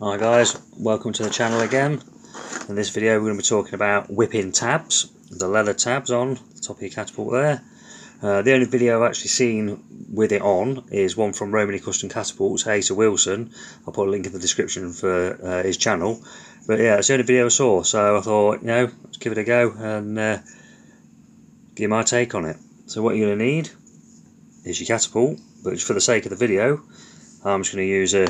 Hi guys, welcome to the channel again. In this video we're going to be talking about whipping tabs, the leather tabs on the top of your catapult there. Uh, the only video I've actually seen with it on is one from Romany Custom Catapults, Asa Wilson. I'll put a link in the description for uh, his channel. But yeah, it's the only video I saw, so I thought, you know, let's give it a go and uh, give my take on it. So what you're going to need is your catapult, but for the sake of the video, I'm just going to use a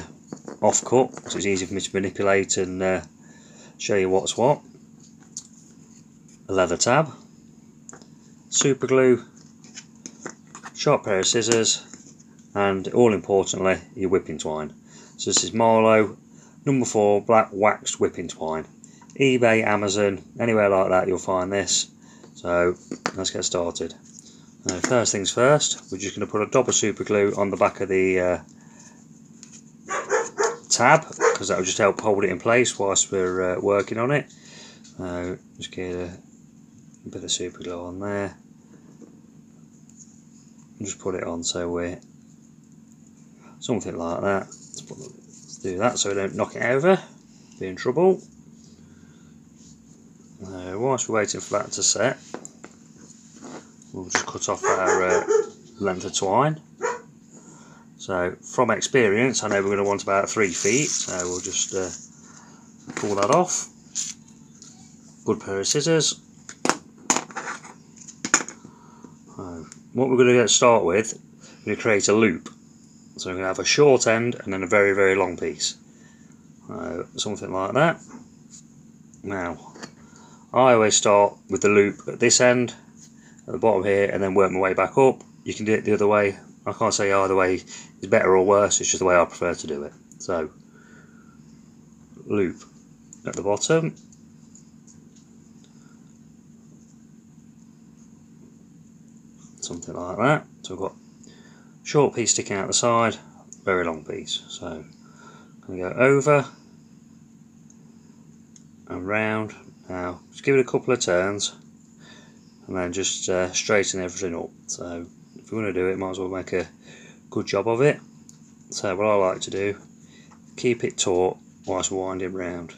off cut so it's easy for me to manipulate and uh, show you what's what. A leather tab. Super glue. Sharp pair of scissors. And all importantly your whipping twine. So this is Marlow number 4 black waxed whipping twine. eBay, Amazon, anywhere like that you'll find this. So let's get started. Now, first things first we're just going to put a dab of super glue on the back of the uh, tab because that will just help hold it in place whilst we're uh, working on it. Just get a, bit of super glue on there. And just put it on so we're something like that. Let's, put, let's, do that so we don't knock it over, be in trouble. Uh, whilst we're waiting for that to set, we'll just cut off our uh, length of twine. So from experience, I know we're going to want about three feet, so we'll just uh, pull that off. Good pair of scissors. So what we're going to start with, we're going to create a loop. So we're going to have a short end and then a very, very long piece. Something like that. Now, I always start with the loop at this end, at the bottom here, and then work my way back up. You can do it the other way I can't say either way is better or worse, it's just the way I prefer to do it. So, loop at the bottom. Something like that. So I've got short piece sticking out the side, very long piece. So I'm going to go over and round. Now, just give it a couple of turns and then just uh, straighten everything up. So if you want to do it, might as well make a good job of it. So what I like to do, keep it taut whilst winding round,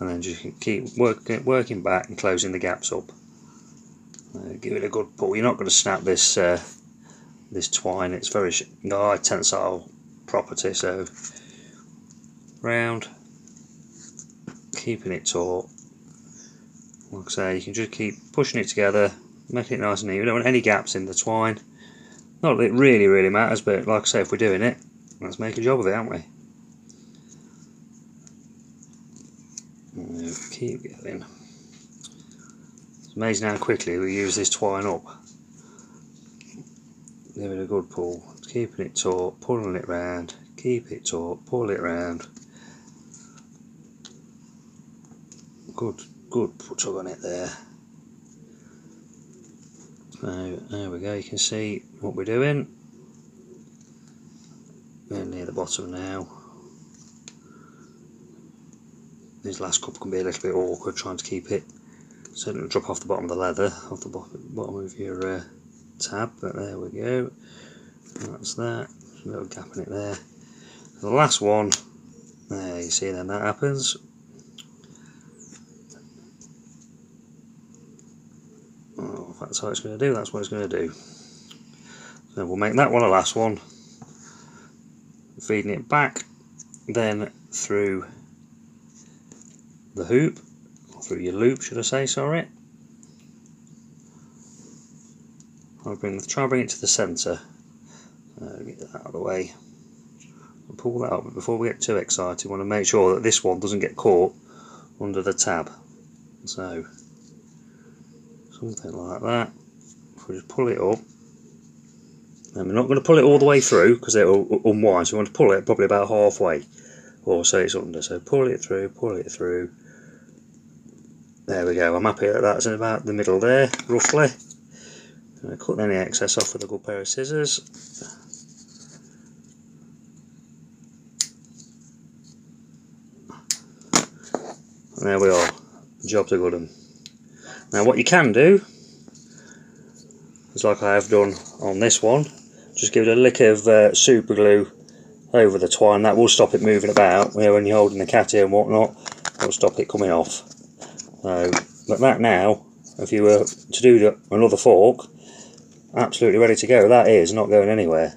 and then just keep working working back and closing the gaps up. Uh, give it a good pull. You're not going to snap this uh, this twine. It's very high tensile property. So round, keeping it taut. Like I say, you can just keep pushing it together, making it nice and neat. We don't want any gaps in the twine. Not that it really, really matters, but like I say, if we're doing it, let's make a job of it, aren't we? Keep going. It's amazing how quickly we use this twine up. Give it a good pull, keeping it taut, pulling it round, keep it taut, pull it round. Good, good tug on it there. So there we go, you can see what we're doing. We're near the bottom now. This last couple can be a little bit awkward trying to keep it so it doesn't drop off the bottom of the leather, off the bottom of your uh, tab, but there we go. That's that, a little gap in it there. The last one, there you see then that happens. Oh, that's how it's going to do, that's what it's going to do. So we'll make that one a last one, feeding it back, then through the hoop, or through your loop should I say, sorry. I'll bring, try and bring it to the centre, uh, get that out of the way, pull that up, but before we get too excited, we want to make sure that this one doesn't get caught under the tab. So something like that. If we just pull it up and we're not going to pull it all the way through because it'll unwind so we want to pull it probably about halfway or so it's under. So pull it through pull it through. There we go I'm happy that. That's in about the middle there roughly. I'm cut any excess off with a good pair of scissors. And there we are job's a good one now what you can do is like I have done on this one, just give it a lick of uh, super glue over the twine. That will stop it moving about you know, when you're holding the cat here and whatnot. It'll stop it coming off. So but that now if you were to do the, another fork absolutely ready to go. That is not going anywhere.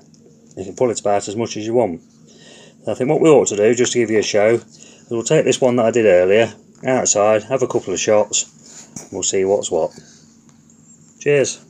You can pull it about as much as you want. I think what we ought to do just to give you a show is we'll take this one that I did earlier outside have a couple of shots we'll see what's what. Cheers